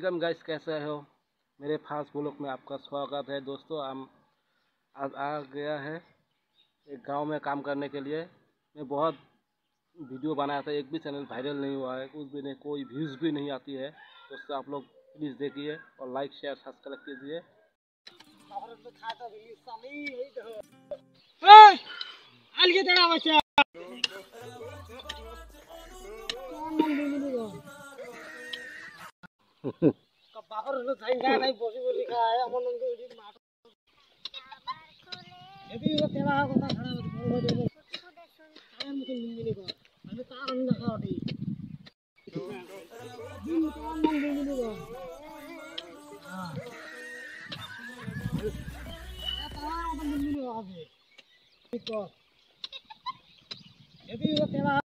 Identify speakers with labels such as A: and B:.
A: Welcome guys कैसे हो? मेरे फास्ट ब्लॉग में आपका स्वागत है। दोस्तों, हम आज आ गया है एक गाँव में काम करने के लिए। मैं बहुत वीडियो बनाया था, एक भी चैनल वायरल नहीं हुआ है। कुछ भी नहीं कोई व्यूज़ भी नहीं आती है। दोस्तों आप लोग प्लीज़ देखिए और लाइक शेयर सब्सक्राइब कीजिए।
B: বাপর হলো থাই না নাই বসে বসে খায় আমার নঙ্গে ওই মাঠ এদি ও তেলা কথা খাড়া বড় ভাই দেব আমার মতন মিলমিলি কর আমি তার অন্য দেখা ওটি দিন তোমার মন মিলমিলি কর হ্যাঁ তার মতন মিলমিলি হবে ঠিক কর এদি ও তেলা